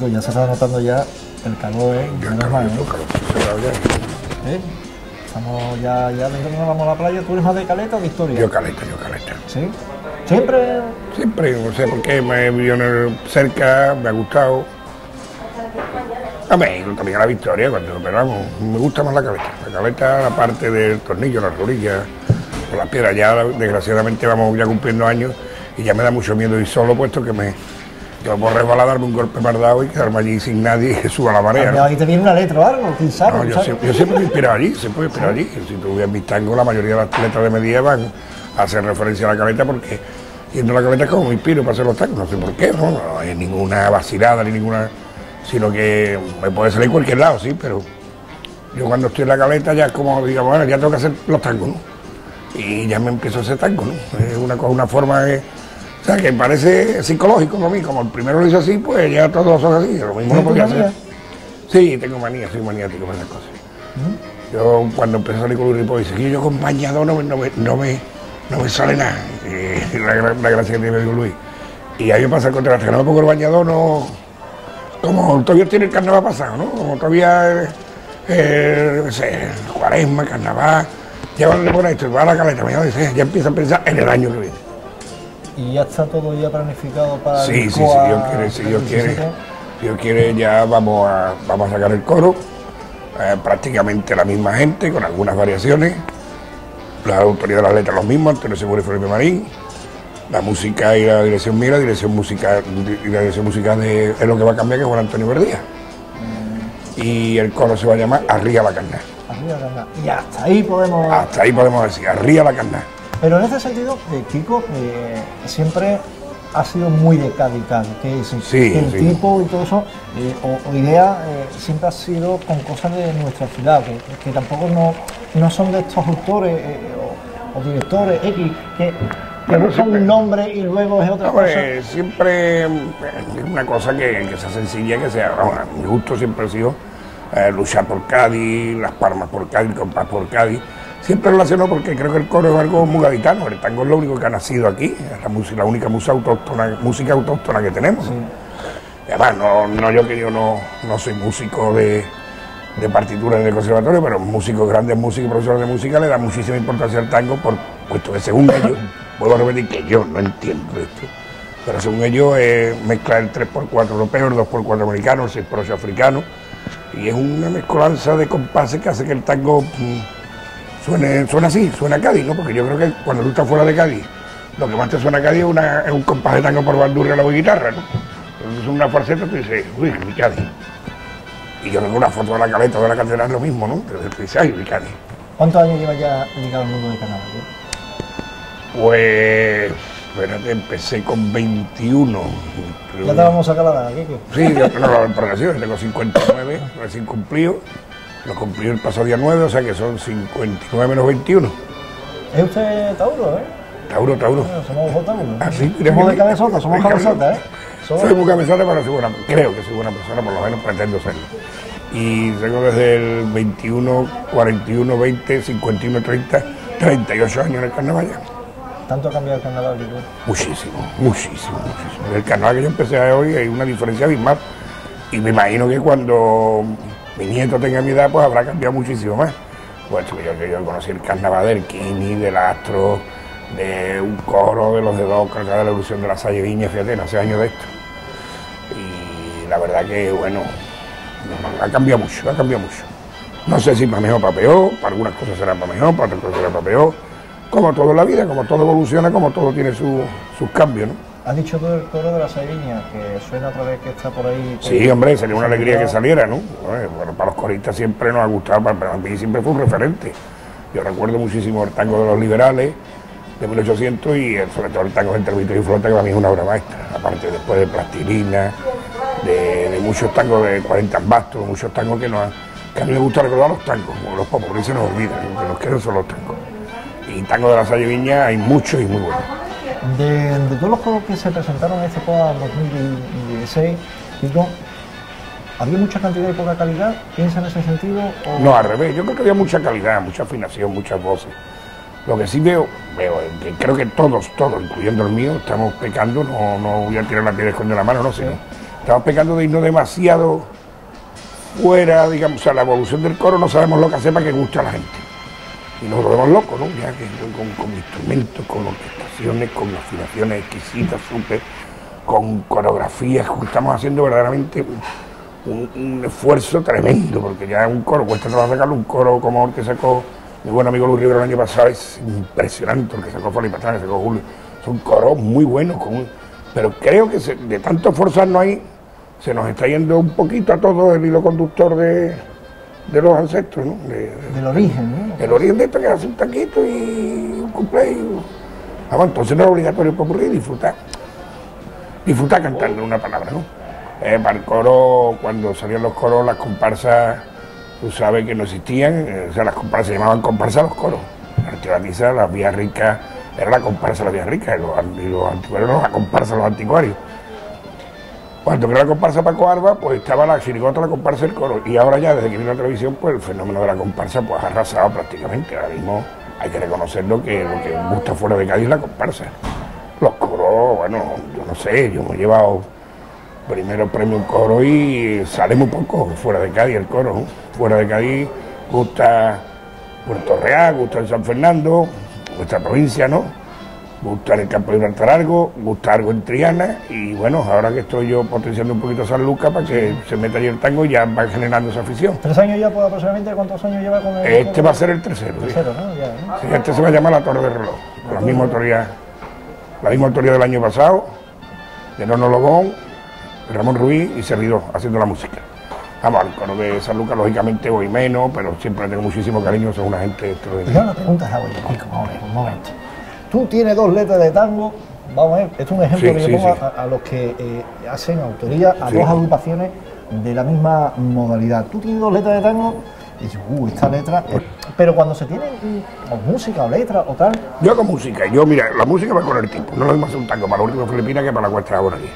Kiko, ya se está notando ya el calor, ¿eh? Ya, Menos mal, ¿eh? ya. ¿Eh? Estamos ya, ya de nos vamos a la playa. ¿Tú eres más de caleta o de historia? Yo caleta, yo caleta. ¿Sí? ¿Siempre? Siempre, no sé por qué, me vivido cerca, me ha gustado. Hombre, y también a la victoria, cuando, pero vamos, me gusta más la caleta. La caleta, la parte del tornillo, las rodillas, o la piedra. Ya, desgraciadamente, vamos ya cumpliendo años y ya me da mucho miedo ir solo, puesto que me. Yo por resbalar, darme un golpe mardado y quedarme allí sin nadie que suba la marea. ¿no? Ahí te viene una letra o algo, quién sabe. No, yo, siempre, yo siempre me he inspirado allí, siempre me he inspirado allí. Si tú ves mis tangos, la mayoría de las letras de Medía van a hacer referencia a la caleta porque yendo a la caleta es como me inspiro para hacer los tangos, no sé por qué, no, no hay ninguna vacilada ni ninguna, sino que me puede salir cualquier lado, sí, pero yo cuando estoy en la caleta ya es como, digamos, bueno, ya tengo que hacer los tangos, ¿no? Y ya me empiezo a hacer tangos, ¿no? Es una, una forma que, o sea, que parece psicológico para mí, como el primero lo hizo así, pues ya todos son así, lo mismo no ¿Tienes podía hacer. Sí, tengo manía, soy maniático con esas cosas. Yo cuando empecé a salir con Luis Ripoll, dice que yo con bañador no me, no me, no me, no me sale nada. La, gra- la gracia que tiene Luis. Y ahí me pasa el contraste, que no me pongo el bañador, no. Como todavía tiene el carnaval pasado, ¿no? Como todavía, eh, eh, qué sé, cuaresma, carnaval. Ya cuando le pones esto va a la caleta, ya empieza a pensar en el año que viene. Y ya está todo ya planificado para Sí, el sí, quiere, si Dios quiere, 17. si Dios quiere ya vamos a, vamos a sacar el coro, eh, prácticamente la misma gente, con algunas variaciones, la autoría de las letras los mismos, Antonio Seguro y Felipe Marín, la música y la dirección mía, la dirección musical y la dirección musical de, es lo que va a cambiar que es Juan Antonio Verdía. Y el coro se va a llamar Arría la Carnal. Arriba, gana. Y hasta ahí podemos. Hasta ahí podemos decir, Arría la Carnal. Pero en ese sentido, eh, Kiko eh, siempre ha sido muy de Cádiz, Cádiz, que es- Sí, el sí. tipo y todo eso, eh, o, o idea, eh, siempre ha sido con cosas de nuestra ciudad, que, que tampoco no, no son de estos autores o, o directores X, que, que buscan un nombre y luego es otra cosa. Siempre es una cosa que, que sea sencilla, que sea, mi gusto siempre ha sido luchar por Cádiz, las palmas por Cádiz, compás por Cádiz. Siempre relaciono porque creo que el coro es algo muy gaditano, el tango es lo único que ha nacido aquí, es la, música, la única música autóctona, música autóctona que tenemos. Además, no, no yo que yo no, no soy músico de, de partitura en el conservatorio, pero músicos, grandes músicos y profesores de música le dan muchísima importancia al tango, por, puesto que según ellos, vuelvo a repetir que yo no entiendo esto, pero según ellos es mezclar el 3x4 europeo, el 2x4 americano, el 6x8 africano, y es una mezcolanza de compases que hace que el tango mm, suene, suene así, suena Cádiz, ¿no? Porque yo creo que cuando tú estás fuera de Cádiz, lo que más te suena a Cádiz es, una- es un compás de tango por bandurria o guitarra, ¿no? Entonces una falseta tú dices, uy, mi Cádiz. Y yo tengo una foto de la caleta de la catedral lo mismo, ¿no? Entonces tú dices, ay, mi Cádiz. ¿Cuántos años lleva ya ligado al mundo del carnaval? Pues, espérate, empecé con 21. Ya te vamos a sacar la edad, Kiko. Sí, yo no lo progresión, tengo 59, recién cumplido. Lo cumplí el pasado día 9, o sea que son 59 menos 21. ¿Es usted Tauro, eh? Tauro, Tauro. Bueno, somos dos Tauros. Ah, sí, mira somos que- de cabezota, somos cabezota, ¿eh? Somos- Soy muy cabezota, pero soy buena, creo que soy buena persona, por lo menos pretendo serlo. Y tengo desde el 21, 41, 20, 51, 30, 38 años en el carnaval ya. Tanto ha cambiado el carnaval, Kiko. Muchísimo, muchísimo, muchísimo. El carnaval que yo empecé hoy hay una diferencia abismal. Y me imagino que cuando mi nieto tenga mi edad, pues habrá cambiado muchísimo más. Pues yo, yo, yo conocí el carnaval del Kini, del Astro, de un coro, de los de Docker, de la evolución de la Salle Viña, fíjate, hace años de esto. Y la verdad que, bueno, ha cambiado mucho, ha cambiado mucho. No sé si para mejor para peor, para algunas cosas será para mejor, para otras cosas será para peor. Como todo en la vida, como todo evoluciona, como todo tiene su- sus cambios, ¿no? Has dicho todo el coro de la Saiviña, que suena otra vez que está por ahí. Sí, hombre, sería una alegría que saliera, ¿no? Bueno, para los coristas siempre nos ha gustado, para- mí siempre fue un referente. Yo recuerdo muchísimo el tango de los liberales de 1800 y el- sobre todo el tango de Entrevito y Flota, que para mí es una obra maestra. Aparte después de Plastilina, de, de muchos tangos de 40 bastos, muchos tangos que, nos, han- que a mí me gusta recordar los tangos, como los popos, porque se nos olvida, lo que nos quedan son los tangos. Y tango de la Salle Viña hay muchos y muy buenos. De, todos los juegos que se presentaron en este COA 2016, Kiko, ¿había mucha cantidad y poca calidad? ¿Piensa en ese sentido? O... No, al revés. Yo creo que había mucha calidad, mucha afinación, muchas voces. Lo que sí veo, veo que creo que todos, todos, incluyendo el mío, estamos pecando, no, no voy a tirar la piedra con la mano, no, sino estamos pecando de irnos demasiado fuera, digamos, a la evolución del coro no sabemos lo que hace para que guste a la gente. Y nos volvemos locos, ¿no? Ya que con, instrumentos, con orquestaciones, con afinaciones exquisitas, súper, con coreografías, estamos haciendo verdaderamente un, esfuerzo tremendo, porque ya un coro, cuesta trabajo sacarlo, un coro como el que sacó mi buen amigo Luis Rivera el año pasado, es impresionante, el que sacó Felipe Patrón, que sacó Julio, son coros muy buenos, con pero creo que de tanto no hay se nos está yendo un poquito a todo el hilo conductor de, los ancestros, ¿no? Del origen, ¿no? El origen de esto que hace un taquito y un cumpleaños. Ah, entonces no es obligatorio para aburrir, disfrutar. Disfrutar cantando una palabra, ¿no? Eh, para el coro, cuando salían los coros, las comparsas, tú sabes que no existían, eh, o sea, las comparsas se llamaban comparsas los coros. La las vías ricas, era la comparsa de las vías ricas, y los, los anticuarios no, la comparsa de los anticuarios. Cuando creó la comparsa Paco Arba, pues estaba la chirigota, la comparsa el coro. Y ahora ya, desde que vino la televisión, pues el fenómeno de la comparsa pues ha arrasado prácticamente. Ahora mismo hay que reconocerlo que lo que gusta fuera de Cádiz es la comparsa. Los coros, bueno, yo no sé, yo me he llevado primero premio en coro y sale muy poco fuera de Cádiz el coro. Fuera de Cádiz gusta Puerto Real, gusta San Fernando, nuestra provincia, ¿no? Gusta en el campo de Largo, gusta algo en Triana y bueno, ahora que estoy yo potenciando un poquito San Lucas para que se meta ahí el tango y ya va generando esa afición. ¿Tres años ya pues, aproximadamente? ¿Cuántos años lleva con el Este va a ser el tercero. tercero ¿no? Ya, Sí, este se va a llamar La Torre del Reloj, con la misma autoría, la misma del año pasado, de Nono Lobón, Ramón Ruiz y Servidor, haciendo la música. Vamos, al coro de San Lucas lógicamente voy menos, pero siempre tengo muchísimo cariño, son una gente extraordinaria. Yo una pregunta hago yo, un momento. Tú tienes dos letras de tango, vamos a ver, esto es un ejemplo que yo pongo a, los que eh, hacen autoría a dos agrupaciones de la misma modalidad. Tú tienes dos letras de tango y dices, uh, esta letra. pero cuando se tiene música o letra o tal. Yo hago música, yo, mira, la música va con el tipo. No es lo mismo hacer un tango para la última Filipina que para la cuesta ahora aquí.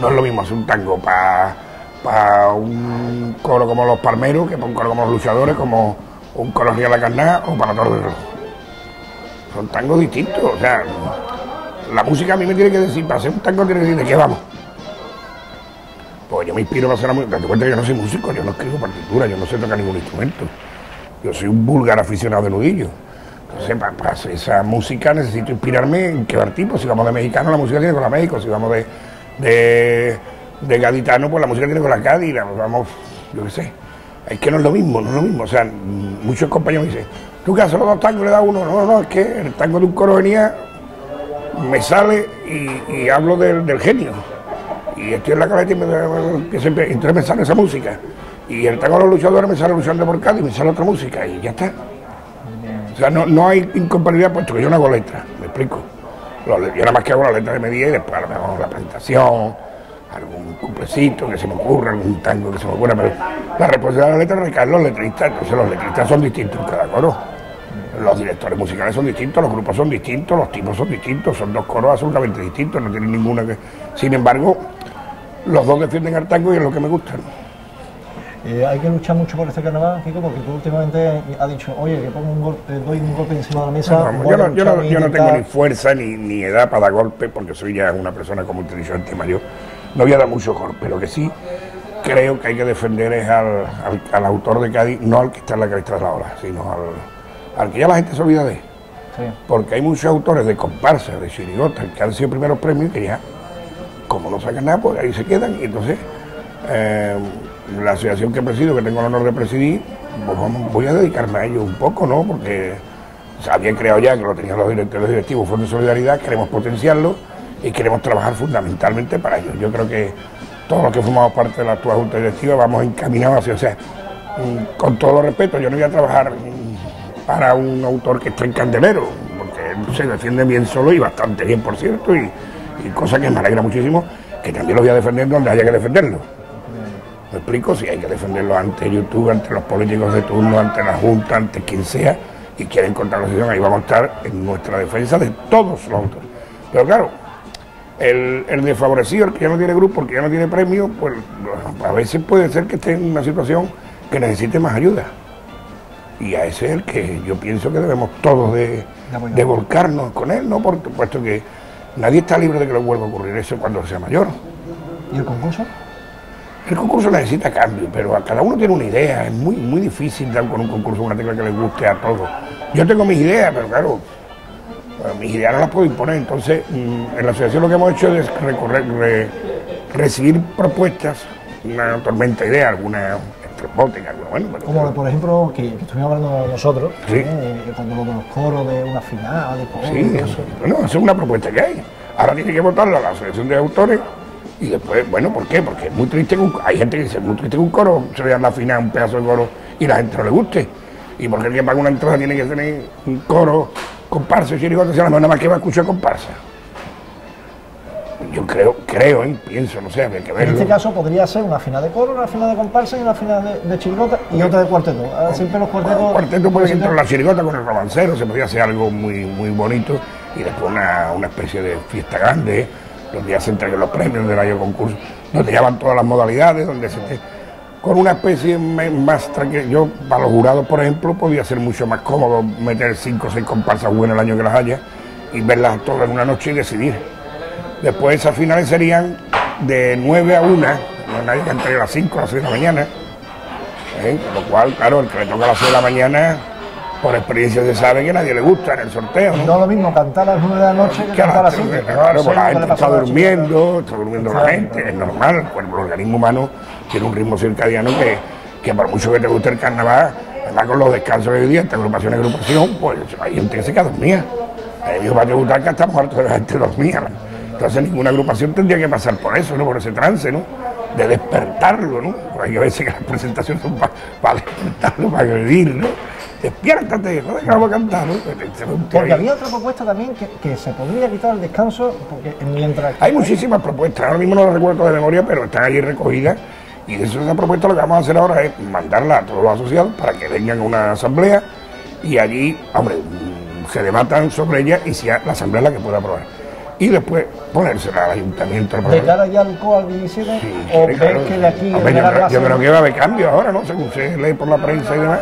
No es lo mismo hacer un tango para, para un coro como los palmeros que para un coro como los luchadores, como un coro de la carnada o para todos los son tangos distintos. O sea, la música a mí me tiene que decir, para hacer un tango tiene que decir de qué vamos. Pues yo me inspiro para hacer la música. Date cuenta que yo no soy músico, yo no escribo partitura, yo no sé tocar ningún instrumento. Yo soy un vulgar aficionado de nudillo. Entonces, para, hacer esa música necesito inspirarme en qué tipo. Si vamos de mexicano, la música tiene con la México. Si vamos de, de, de gaditano, pues la música tiene con la Cádiz. Vamos, yo qué sé. Es que no es lo mismo, no es lo mismo. O sea, muchos compañeros me dicen, tú que haces los dos tangos le da uno. No, no, es que el tango de un coro venía, me sale y, hablo del, genio. Y estoy en la cabeza y me, siempre, entonces me sale esa música. Y el tango de los luchadores me sale luchando por Cádiz y me sale otra música y ya está. O sea, no, hay incompatibilidad puesto que yo no hago letra, me explico. Yo nada más que hago la letra de medida y después hago la presentación, algún cumplecito que se me ocurra, algún tango que se me ocurra, pero la responsabilidad de la letra recae en los letristas, entonces los letristas son distintos en cada coro. Los directores musicales son distintos, los grupos son distintos, los tipos son distintos, son dos coros absolutamente distintos, no tienen ninguna que. Sin embargo, los dos defienden el tango y es lo que me gusta. Eh, hay que luchar mucho por este carnaval, Kiko, porque tú últimamente has dicho, oye, que pongo un golpe, doy un golpe encima de la mesa. yo, no, tengo ni fuerza ni, ni, edad para dar golpe, porque soy ya una persona, como te he dicho antes, mayor. No voy a dar mucho golpe, lo que sí creo que hay que defender es al, al, autor de Cádiz, no al que está en la cresta de la ola, sino al, que ya la gente se olvida de. Porque hay muchos autores de comparsa, de chirigotas, que han sido primeros premios que ya, como no sacan nada, pues ahí se quedan. Y entonces, eh, la asociación que presido, que tengo el honor de presidir, pues voy a dedicarme a ello un poco, ¿no? Porque se había creado ya, que lo tenían los directores directivos, Fondo de Solidaridad, queremos potenciarlo y queremos trabajar fundamentalmente para ello. Yo creo que todos los que formamos parte de la actual Junta Directiva vamos encaminados hacia, o sea, mm, con todo respeto, yo no voy a trabajar para un autor que esté en candelero, porque él se defiende bien solo y bastante bien, por cierto, y, cosa que me alegra muchísimo, que también lo voy a defender donde haya que defenderlo. ¿Me explico? Si hay que defenderlo ante YouTube, ante los políticos de turno, ante la Junta, ante quien sea, y quieren encontrar la situación, ahí vamos a estar en nuestra defensa de todos los autores. Pero claro, el, el, desfavorecido, el que ya no tiene grupo, el que ya no tiene premio, pues a veces puede ser que esté en una situación que necesite más ayuda. Y a ese es el que yo pienso que debemos todos de, volcarnos con él, ¿no? Por supuesto que nadie está libre de que le vuelva a ocurrir eso cuando sea mayor. ¿Y el concurso? El concurso necesita cambio, pero a cada uno tiene una idea. Es muy, muy difícil dar con un concurso una tecla que le guste a todos. Yo tengo mis ideas, pero claro, mis ideas no las puedo imponer. Entonces, mm, en la asociación lo que hemos hecho es recorrer, recibir propuestas, una tormenta de ideas, bueno. Como por ejemplo, que, estuvimos hablando nosotros, ¿eh? cuando lo de los coros de una final, de sí, eso. Bueno, esa es una propuesta que hay. Ahora tiene que votarla la asociación de autores y después, bueno, ¿por qué? Porque es muy triste, que hay gente que dice, es muy triste que un coro se vea en la final un pedazo de coro y la gente no le guste. Y porque el que paga una entrada tiene que tener un coro comparsa, si digo que sea nada más que va a escuchar comparsa. Yo creo, creo, ¿eh? pienso, no sé, hay que verlo. En este caso podría ser una final de coro, una final de comparsa y una final de, de chirigota y otra de cuarteto. Siempre los cuartetos. cuarteto puede ser la chirigota con el romancero, se podría hacer algo muy, muy bonito y después una, una especie de fiesta grande donde ya se entreguen los premios del año concurso, donde ya van todas las modalidades, donde se esté con una especie más tranquila. Yo, para los jurados, por ejemplo, podría ser mucho más cómodo meter cinco o seis comparsas buenas el año que las haya y verlas todas en una noche y decidir. Después esas finales serían de 9 a 1, no hay nadie que entre a las 5 a las 6 de la mañana. ¿eh? Con lo cual, claro, el que le toca a las 6 de la mañana por experiencia se sabe que a nadie le gusta en el sorteo. No, lo mismo cantar a las 9 de la noche que cantar a las 5. Claro, pues la gente está durmiendo, está durmiendo la gente, es normal. el organismo humano tiene un ritmo circadiano que, que por mucho que te guste el carnaval, además con los descansos de día, esta agrupación y agrupación, pues hay gente que se queda dormida. Ellos va a gustar que hasta muerto de la gente dormida. Entonces ninguna agrupación tendría que pasar por eso, ¿no? Por ese trance, ¿no? De despertarlo, ¿no? Porque hay veces que las presentaciones son para despertarlo, para agredir, ¿no? despiértate, no dejamos cantar. ¿no? Porque había otra propuesta también que, se podría quitar el descanso porque mientras... Hay muchísimas propuestas, ahora mismo no las recuerdo de memoria, pero están allí recogidas y de esa propuesta lo que vamos a hacer ahora es mandarla a todos los asociados para que vengan a una asamblea y allí, hombre, se debatan sobre ella y sea la asamblea la que pueda aprobar. Y después ponérsela al ayuntamiento. ¿De cara ya al COAL 17? Sí, ¿O que de aquí... Yo, yo creo que va a haber cambios ahora, ¿no? Según se lee por la prensa y demás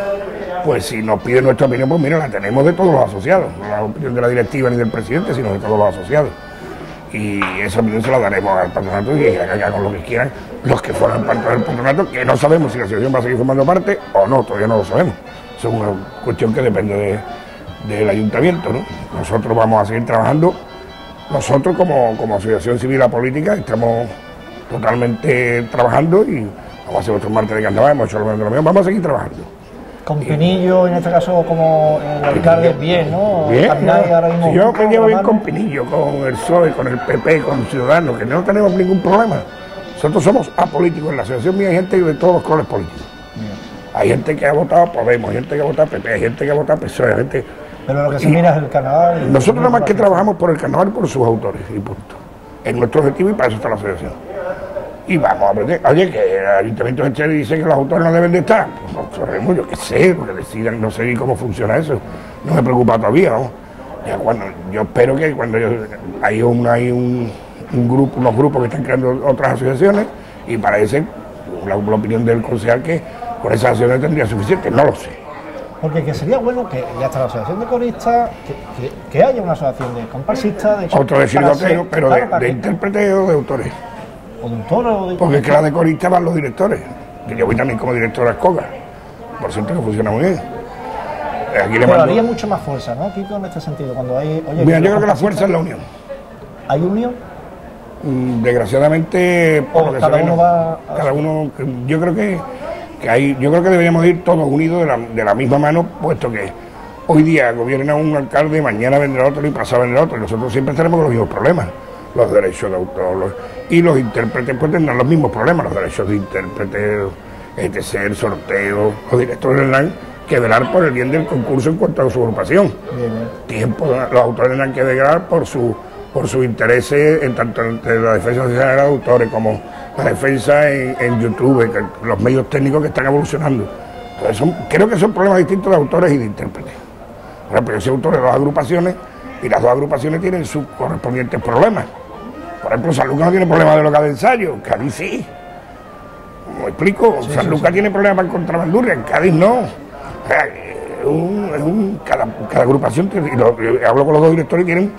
pues si nos pide nuestra opinión, pues mira, la tenemos de todos los asociados, no la opinión de la directiva ni del presidente, sino de todos los asociados. Y esa opinión se la daremos al patronato y que hagan lo que quieran los que fueran parte del patronato, que no sabemos si la asociación va a seguir formando parte o no, todavía no lo sabemos. Es una cuestión que depende del ayuntamiento. ¿no? Nosotros vamos a seguir trabajando, nosotros como, como asociación civil política estamos totalmente trabajando y vamos a hacer otro martes de carnaval, hemos hecho lo mismo, vamos a seguir trabajando. Con Pinillo, en este caso, como el alcalde, bien, ¿no? Bien, yo me llevo bien con Pinillo, con el PSOE, con el PP, con Ciudadanos, que no tenemos ningún problema. Nosotros somos apolíticos. En la asociación mía hay gente de todos los colores políticos. Hay gente que ha votado Podemos, hay gente que ha votado PP, hay gente que ha votado PSOE, hay gente... Pero lo que se mira es el carnaval... Nosotros nada más que trabajamos por el carnaval y por sus autores, y punto. Es nuestro objetivo y para eso está la asociación y vamos a aprender. Oye, que el Ayuntamiento de dice que los autores no deben de estar. Pues sabemos, yo qué sé, porque decidan, no sé cómo funciona eso. No me preocupa todavía, ¿no? Ya cuando, yo espero que cuando hay, un, hay un, grupo, unos grupos que están creando otras asociaciones y parece, la, la opinión del concejal, que con esas asociaciones tendría suficiente, no lo sé. Porque que sería bueno que ya está la asociación de coristas, que, haya una asociación de comparsistas, de Otro de pero de, de intérpretes o de autores. Porque es que la de corista van los directores, que yo voy también como director a Escoga, por cierto que funciona muy bien. Aquí le Pero haría mucha más fuerza, ¿no, Kiko, en este sentido? Cuando hay, Mira, yo creo que la fuerza es la unión. ¿Hay unión? Mm, desgraciadamente, por cada uno va cada uno, yo creo que, que, hay, yo creo que deberíamos ir todos unidos de la, de la misma mano, puesto que hoy día gobierna un alcalde, mañana vendrá otro y pasado vendrá otro, y nosotros siempre tenemos los mismos problemas los derechos de autor. y los intérpretes pues tendrán los mismos problemas, los derechos de intérprete, etc., el sorteo, los directores tendrán que velar por el bien del concurso en cuanto a su agrupación. Tiempo, los autores tendrán que velar por su por sus intereses en tanto entre la defensa social de los autores como la defensa en, YouTube, los medios técnicos que están evolucionando. Entonces creo que son problemas distintos de autores y de intérpretes. Por ejemplo, yo soy autor de dos agrupaciones y las dos agrupaciones tienen sus correspondientes problemas. Por ejemplo, San Lucas no tiene problema de local de ensayo, Cádiz sí. ¿Me explico? San Lucas tiene problemas para encontrar bandurria, en Cádiz no. cada, agrupación, y hablo con los dos directores, tienen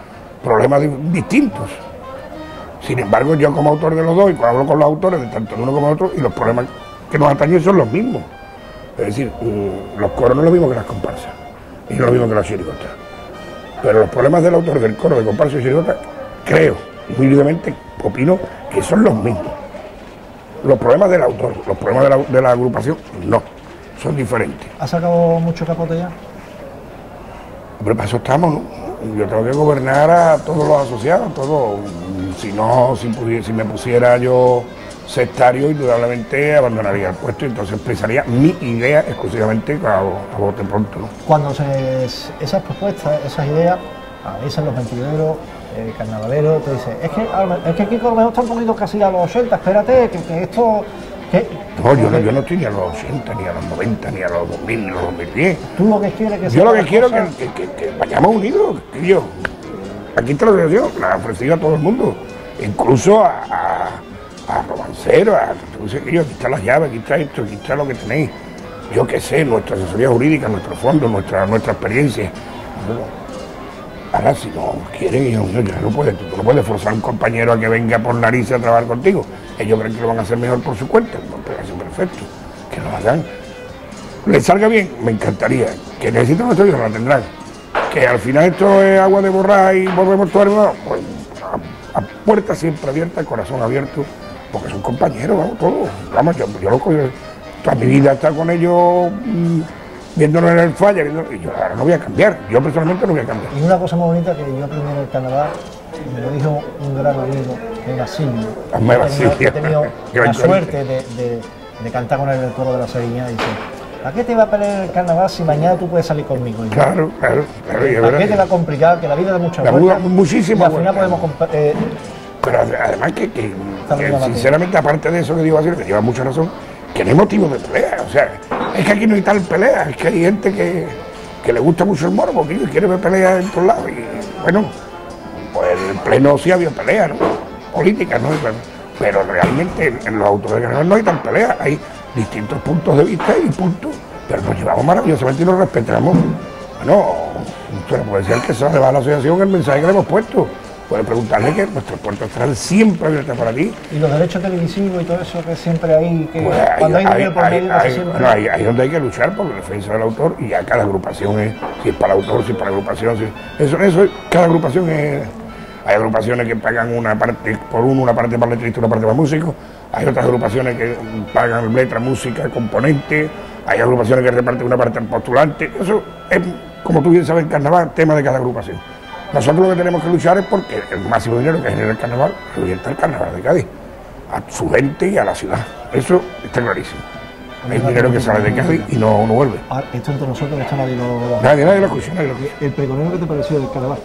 problemas distintos. Sin embargo, yo como autor de los dos, y hablo con los autores de tanto uno como otro, y los problemas que nos atañen son los mismos. Es decir, mm, los coros no es lo mismo que las comparsas, y no es lo mismo que las chirigotas. Pero los problemas del autor del coro de comparsa y chirigota, creo, muy libremente opino que son los mismos. Los problemas del autor, los problemas de la, de la agrupación, no, son diferentes. ¿Ha sacado mucho capote ya? Hombre, para eso estamos, ¿no? Yo tengo que gobernar a todos los asociados, todos. Si no, si, pudiera- si me pusiera yo sectario, indudablemente abandonaría el puesto y entonces expresaría mi idea exclusivamente a, a bote pronto, ¿no? Cuando se, esas propuestas, esas ideas, a veces los mentideros, el carnavalero, te dice, es que, es que Kiko a lo mejor está un poquito casi a los 80, espérate, que, que esto... Que, No, yo no, yo no estoy ni a los 80, ni a los 90, ni a los 2000, ni a los 2010. Tú lo que quieres que Yo sea lo que quiero es que, que- que- vayamos unidos, yo. Aquí te digo yo, la he ofrecido a todo el mundo, incluso a, a, a romanceros, a, yo, aquí está la llave, aquí está esto, aquí está lo que tenéis. Yo qué sé, nuestra asesoría jurídica, nuestro fondo, nuestra, nuestra experiencia. Ahora, si no quieren, hijo mío, ya no puedes, tú no puedes forzar a un compañero a que venga por nariz a trabajar contigo. Ellos creen que lo van a hacer mejor por su cuenta, pero hace perfecto, que lo hagan les salga bien, me encantaría. Que necesitan nuestro hijo, la tendrán. Que al final esto es agua de borrar y volvemos todos hermanos, pues a, a puerta siempre abierta, corazón abierto, porque son compañeros, vamos, todos. Vamos, yo, yo lo cojo, toda mi vida he estado con ellos mm, viéndonos en el falla, y yo ahora no voy a cambiar, yo personalmente no voy a cambiar. Y una cosa muy bonita que yo primero el carnaval, me lo dijo un gran amigo de Basilio. Hombre, He tenido-. He tenido la suerte de, de- de cantar con él en el coro de la Sevilla y dice, ¿para qué te va a pelear el carnaval si mañana tú puedes salir conmigo? Yo, Claro, claro, claro, ¿Para qué te va a complicar? Que la vida da muchas vueltas. mu- muchísimas Y al final podemos... eh, Pero ade- además que, que- sinceramente, aparte de eso que digo así, que lleva mucha razón, que no hay motivo de pelea. O sea, es que aquí no hay tal pelea, es que hay gente que, que le gusta mucho el morbo, que quiere ver pelea en todos lados. Y bueno, pues en pleno sí había pelea, ¿no? Política, ¿no? Pero, realmente en, los autores de carnaval no hay tal pelea, hay distintos puntos de vista y puntos, pero nos llevamos maravillosamente y nos respetamos. Bueno, usted no puede ser que se va a la asociación el mensaje que le hemos puesto. Puede preguntarle que nuestras puertas estarán siempre abiertas para ti. y los derechos televisivos y todo eso que siempre hay, que Pues ahí, cuando hay ahí- dinero por medio, ahí- siempre- bueno, ahí- ahí es donde hay que luchar por la defensa del autor y ya cada agrupación es, si es para el autor, si es para la agrupación, si- eso, eso, cada agrupación es, hay agrupaciones que pagan una parte por uno, una parte para letrista, una parte para músico, hay otras agrupaciones que pagan letra, música, componente, hay agrupaciones que reparten una parte al postulante, eso es, como tú bien sabes, el carnaval, tema de cada agrupación. Nosotros lo que tenemos que luchar es porque el máximo dinero que genera el carnaval revienta el carnaval de Cádiz, a su gente y a la ciudad. Eso está clarísimo. Hay dinero que sale de Cádiz y no, no vuelve. Ah, esto entre nosotros, esto nadie lo... Nadie, nadie lo escucha, nadie lo escucha. El pregonero que te pareció del carnaval.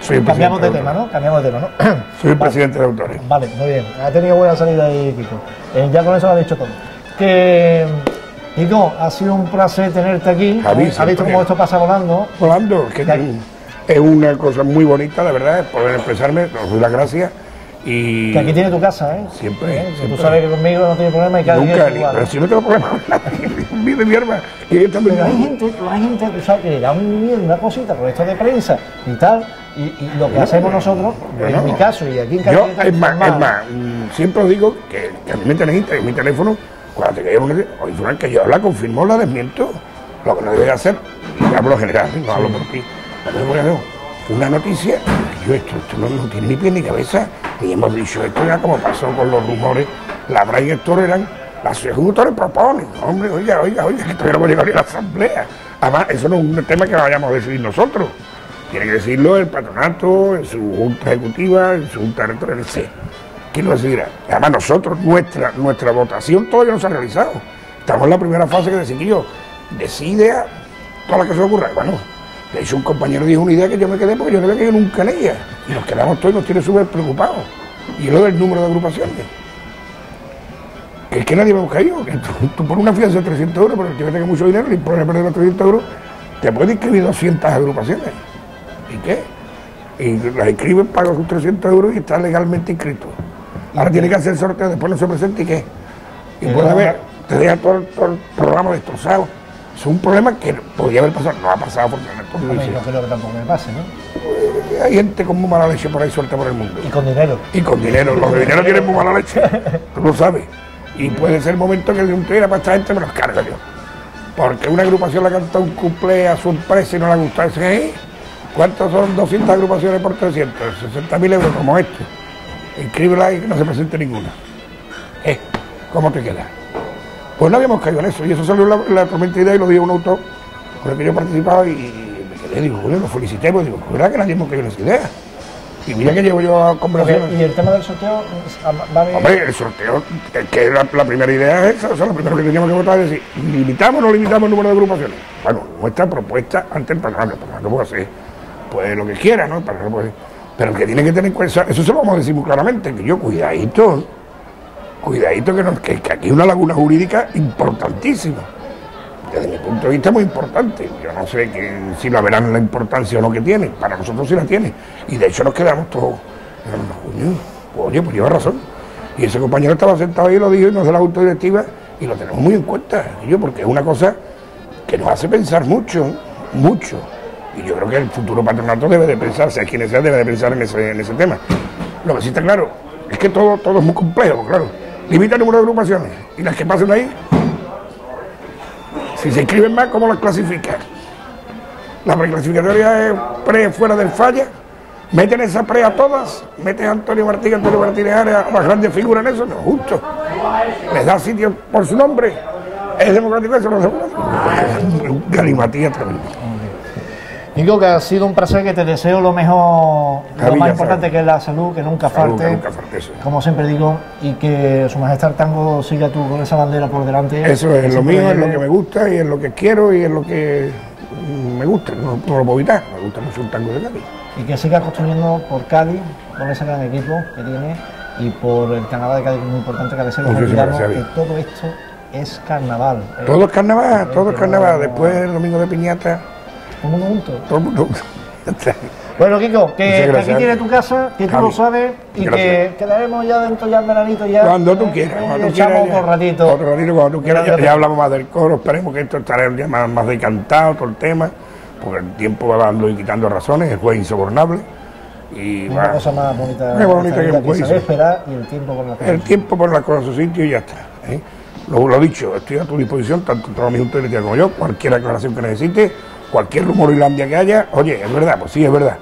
Soy el Cambiamos de tema, ¿no? Cambiamos de tema, ¿no? Soy el presidente de autores. Vale, muy bien. Ha tenido buena salida ahí, Kiko. Eh, ya con eso lo ha dicho todo. Que, Kiko, ha sido un placer tenerte aquí. Javi. ¿Has visto cómo esto pasa volando? Volando, que es una cosa muy bonita, la verdad, es poder expresarme, os doy las gracias y Que aquí tiene tu casa, ¿eh? Siempre, ¿Eh? Siempre. tú sabes que conmigo no tiene problema y cada día nunca, es igual. pero si no tengo problema con nadie, vive mi hermana, y. Pero hay gente, hay gente, tú sabes, que le da un miedo, una cosita con esto de prensa y tal, y, y lo que hacemos nosotros, Bueno. en mi caso y aquí en Yo, es más, es más, siempre os digo que, que a mí me tenéis en mi teléfono, cuando te caiga una que yo la confirmo, la desmiento, lo que no debe hacer, y hablo general, no hablo por ti, una noticia, yo esto, esto no, tiene ni pie ni cabeza, ni hemos dicho esto ya como pasó con los rumores, la Bray y Héctor eran, las ejecutores proponen, hombre, oiga, oiga, oiga, que todavía no ni a la asamblea, además eso no es un tema que vayamos a decidir nosotros, tiene que decirlo el patronato, en su junta ejecutiva, en su junta rectora, etc. ¿Quién lo decidirá? Además nosotros, nuestra, nuestra votación todavía no se ha realizado. Estamos en la primera fase que decidió. Decide a toda la que se ocurra. Bueno, de hecho un compañero dijo una idea que yo me quedé porque yo no había caído nunca ella. Y nos quedamos todos y nos tiene súper preocupados. Y lo del número de agrupaciones. Que es que nadie hemos caído. Que tú, tú por una fianza de 300 euros, pero el que tenga mucho dinero, le pones perder los 300 euros, te puede inscribir 200 agrupaciones. ¿Y qué? Y las inscriben, pagan sus 300 euros y está legalmente inscrito. Ahora tiene que hacer sorteo, después no se presenta y qué. Y puede haber, te deja todo, el- todo el programa destrozado. Es un problema que podía haber pasado, no ha pasado porque no es no creo que tampoco me pase, ¿no? hay gente con muy mala leche por ahí suelta por el mundo. Y con dinero. Y con dinero. Los de dinero tienen muy mala leche. Tú lo sabes. Y puede ser el momento que un tuviera para esta gente me los cargo yo. Porque una agrupación le canta un cumple a su empresa y no le gusta ese. ¿Cuántos son 200 agrupaciones por 300? 60.000 euros como este. Y que no se presente ninguna. ¿Eh? ¿Cómo te queda? Pues no habíamos caído en eso. Y eso salió la, la tormenta y lo dijo un autor con el que yo participaba y, me quedé, digo, bueno, lo felicité, pues digo, ¿verdad que nadie hemos caído en esa idea? Y mira que llevo yo a conversaciones. y el tema del sorteo va a Hombre, el sorteo, que- la, la primera idea es esa, o sea, lo primero que teníamos que votar es decir, ¿limitamos o no limitamos el número de agrupaciones? Bueno, nuestra propuesta ante el Parlamento, el Parlamento puede hacer pues lo que quiera, ¿no? El puede- pero que tiene que tener en cuenta, eso se lo vamos a decir muy claramente, que yo, cuidadito, cuidadito que, no- que, aquí hay una laguna jurídica importantísima. Desde mi punto de vista muy importante. Yo no sé que, si la verán la importancia o no que tiene. Para nosotros sí la tiene. Y de hecho nos quedamos todos. Oye, pues lleva razón. Y ese compañero estaba sentado ahí y lo dijo y nos da la autodirectiva y lo tenemos muy en cuenta, yo, porque es una cosa que nos hace pensar mucho, mucho. Y yo creo que el futuro patronato debe de pensar, sea quien sea, debe de pensar en ese, en ese tema. Lo que sí está claro es que todo, todo es muy complejo, claro. Limita el número de agrupaciones y las que pasen ahí, si se inscriben más, ¿cómo las clasifican? La preclasificatoria es pre fuera del falla. Meten esa pre a todas, meten a Antonio Martínez, Antonio Martínez Arias, las grandes figuras en eso, no justo. Les da sitio por su nombre. ¿Es democrático eso? No es democrático. Galimatía tremendo. Digo que ha sido un placer, que te deseo lo mejor, lo más importante que es la salud, que nunca Salud, falte, que nunca falte, eso. como siempre digo, y que su majestad el tango siga tú con esa bandera por delante. Eso es lo mío, es lo que me gusta y es lo que quiero y es lo que me gusta. No, no lo puedo evitar. Me gusta mucho un tango de Cádiz. y que siga construyendo por Cádiz, con ese gran equipo que tiene, y por el carnaval de Cádiz, que es muy importante que a veces nos olvidamos que todo esto es carnaval. Todo es carnaval, todo es carnaval. Después el domingo de piñata, todo el mundo junto. todo el mundo. Bueno, Kiko, que aquí tienes tu casa, que tú Javi, lo sabes, y gracias. que quedaremos ya dentro ya en veranito ya. Cuando tú quieras, eh, cuando tú quieras. otro ratito. Otro ratito cuando tú quieras. Ya, hablamos más del coro. Esperemos que esto estará ya más, más decantado, todo el tema. Porque el tiempo va dando y quitando razones. El juez insobornable. Y Una va. cosa más bonita, Qué bonita que saber sí. esperar y el tiempo la El por las cosas a su sitio y ya está. ¿eh? Lo, lo dicho, estoy a tu disposición, tanto todos mis juntos directivos como yo, cualquier aclaración que necesite, cualquier rumor Islandia que haya, oye, es verdad, pues sí, es verdad.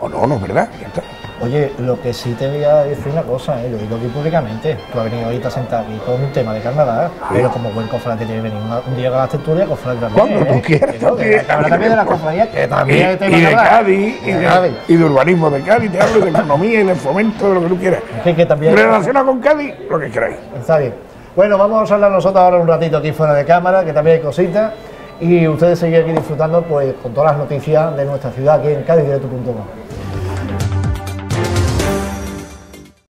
O no, no es verdad, ya está. Oye, lo que sí te voy a decir una cosa, eh, lo digo aquí públicamente. Tú has venido ahorita sentado aquí con un tema de carnaval, pero como buen cofrade tiene que venir un día que hagas tertulia, cofrade también. Cuando tú ¿eh? quieras, no, que también. habla también de la cofradía, que también Y, de. Cádiz, y De Cádiz. y de urbanismo de Cádiz, te hablo de economía y de fomento, de lo que tú quieras. Que- que también- Relacionado con Cádiz, lo que queráis. Está bien. Bueno, vamos a hablar nosotros ahora un ratito aquí fuera de cámara, que también hay cositas. Y ustedes siguen aquí disfrutando pues con todas las noticias de nuestra ciudad aquí en Cádiz.